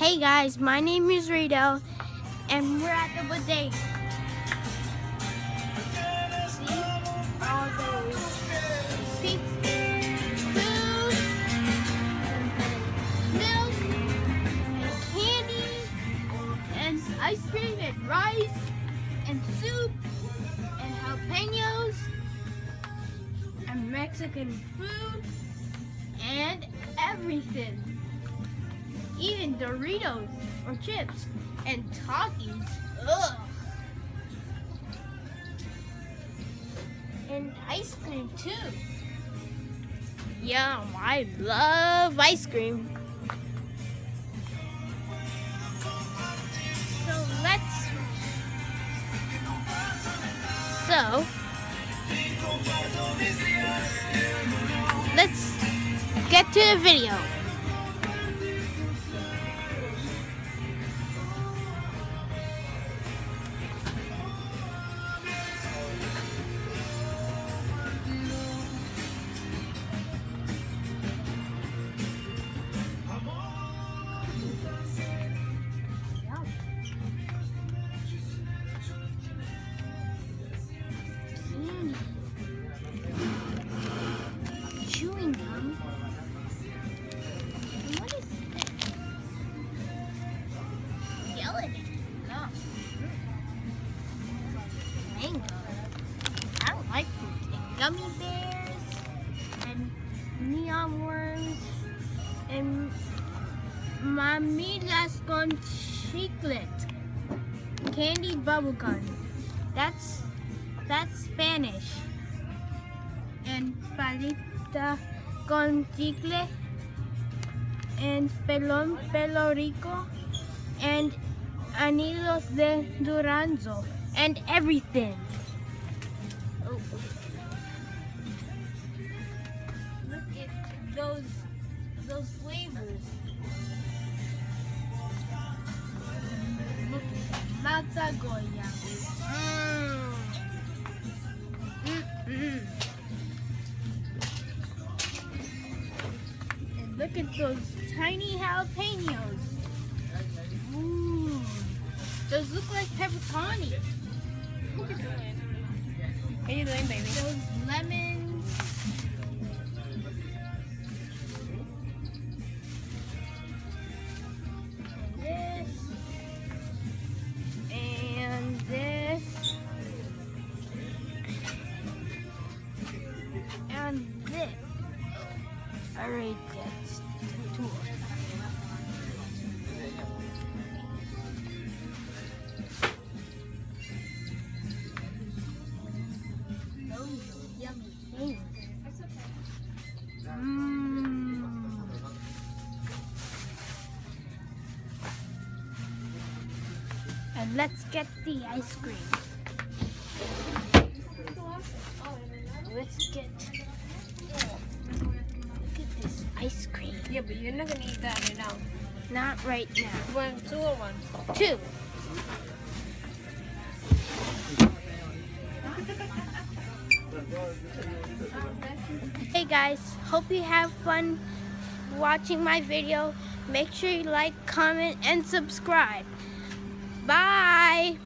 Hey guys, my name is Rito, and we're at the bodega. Ice cream, and rice, and soup, and jalapenos, and Mexican food, and everything even Doritos or chips and Takis. Ugh. And ice cream too. Yum, I love ice cream. So let's so let's get to the video. And mamilas con chiclet. Candied bubblegum. That's that's Spanish. And palita con chicle. And pelón pelo rico. And anillos de duranzo. And everything. Oh. oh. Look at those at Mata Goya. Mm. Mm-mm. And look at those tiny jalapenos. Ooh. Those look like pepperoni. What are you doing, baby? Those lemons. Alright, that's. Mmm. And let's get the ice cream. Let's get. Yeah, but you're not gonna eat that right now. Not right now. One, two or one? Two. Hey guys, hope you have fun watching my video. Make sure you like, comment, and subscribe. Bye!